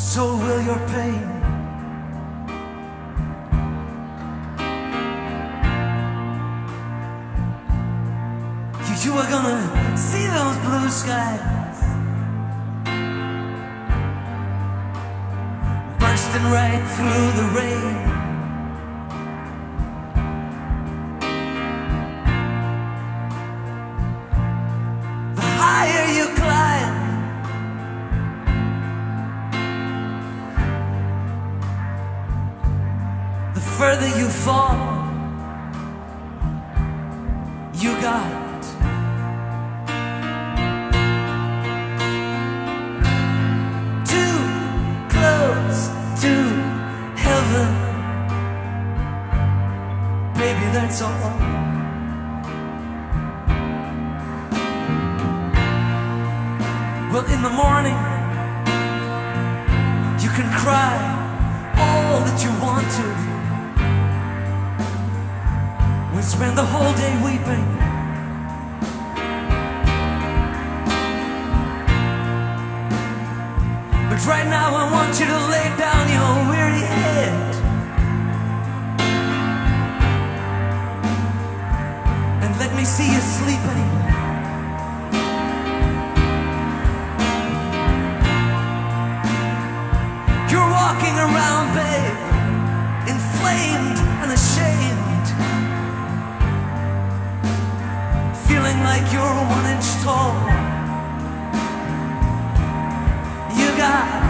so will your pain. You, you are gonna see those blue skies bursting right through the rain. Further you fall. You got too close to heaven. Baby, that's all. Well, in the morning, you can cry all that you want to. We spend the whole day weeping. But right now, I want you to lay down your weary head and let me see you sleeping. You're walking around, babe, inflamed and ashamed, feeling like you're one inch tall. You got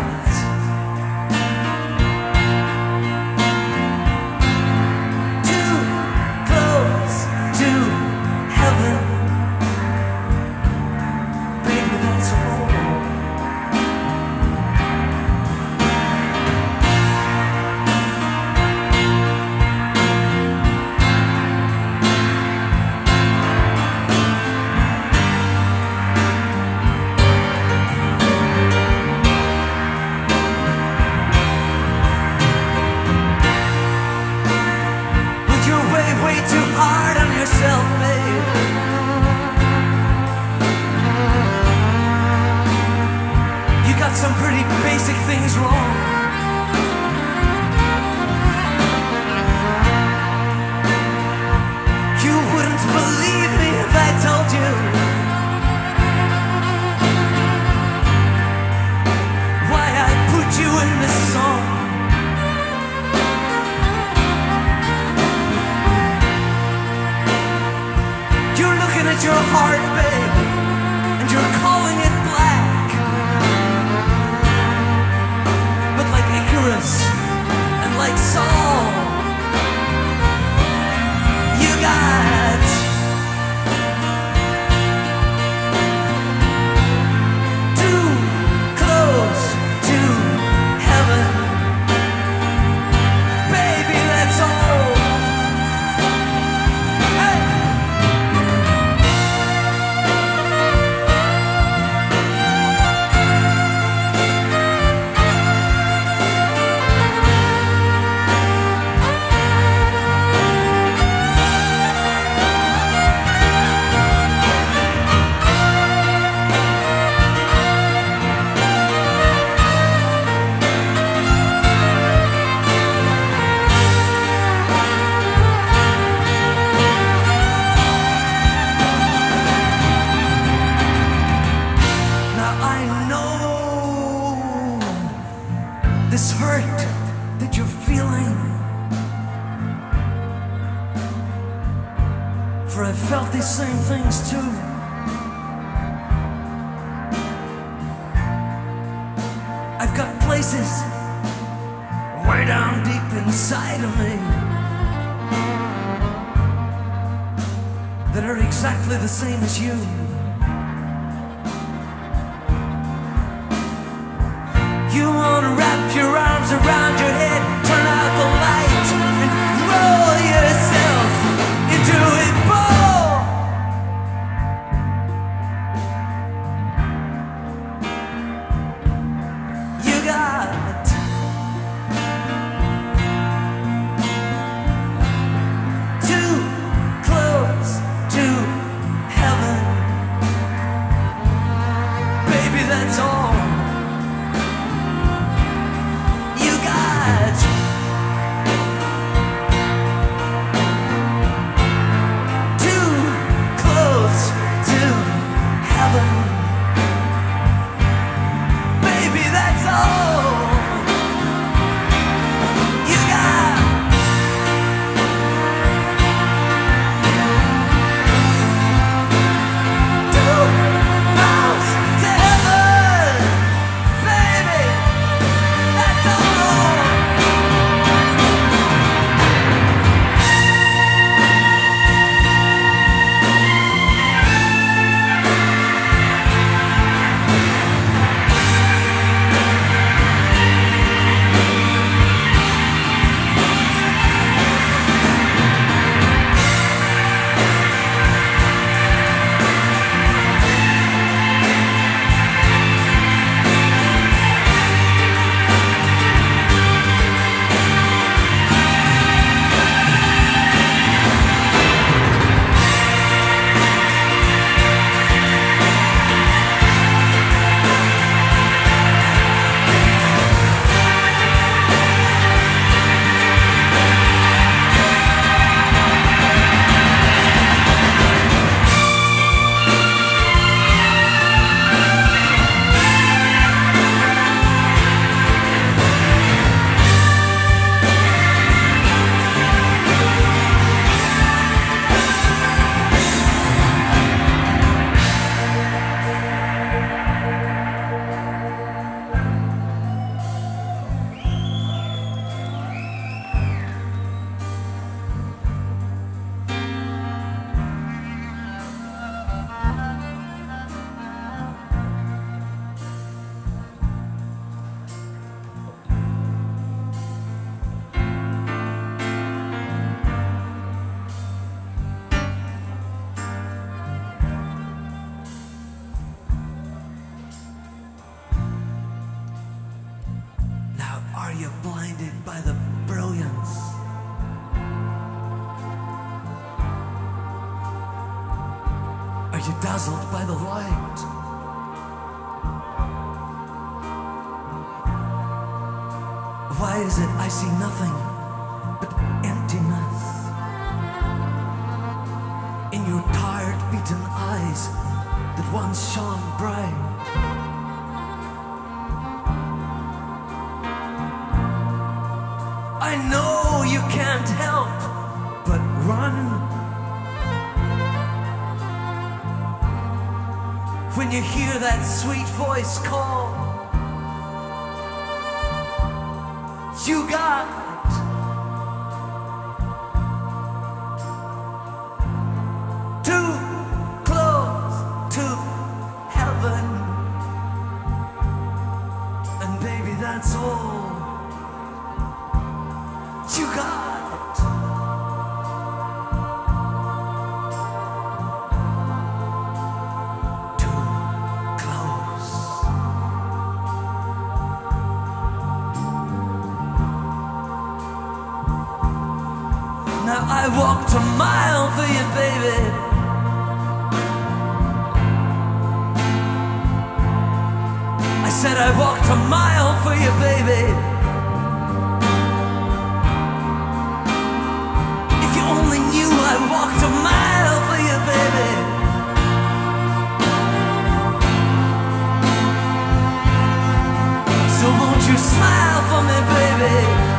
got some pretty basic things wrong. You wouldn't believe me if I told you. Why I put you in this song. You're looking at your heart, babe, and you're calling things too. I've got places way down deep inside of me that are exactly the same as you. You wanna wrap your arms around your head, dazzled by the light? Why is it I see nothing but emptiness in your tired, beaten eyes that once shone bright? When you hear that sweet voice call. You got for you, baby. I said I walked a mile for you, baby. If you only knew I walked a mile for you, baby. So won't you smile for me, baby?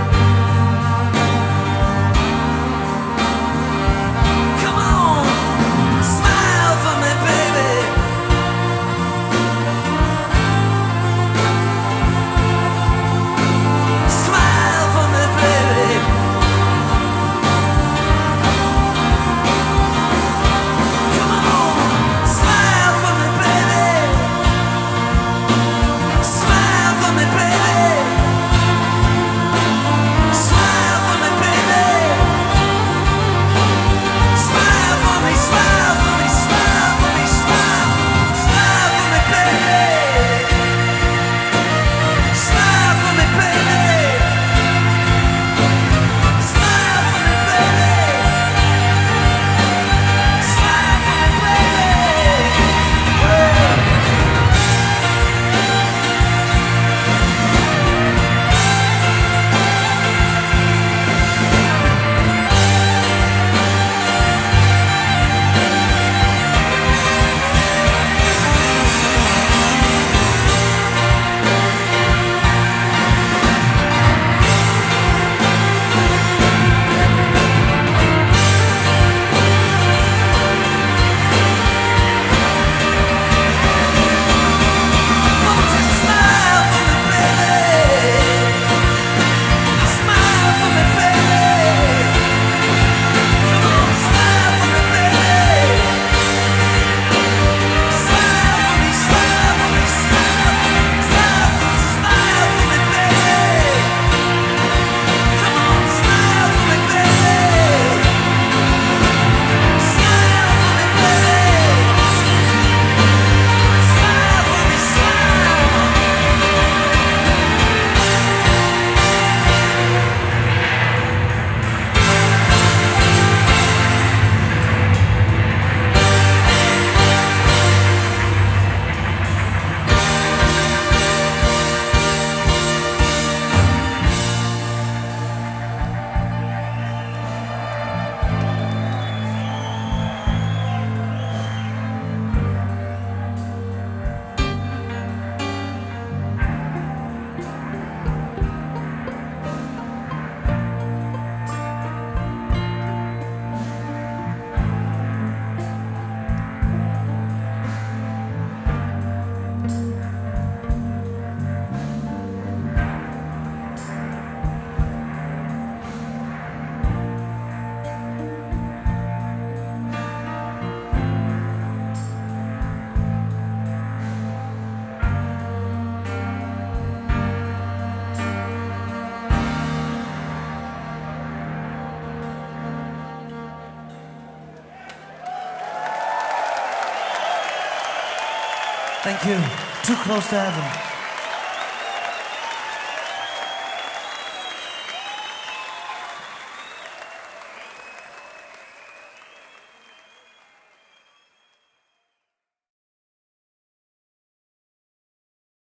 Thank you. Too close to heaven.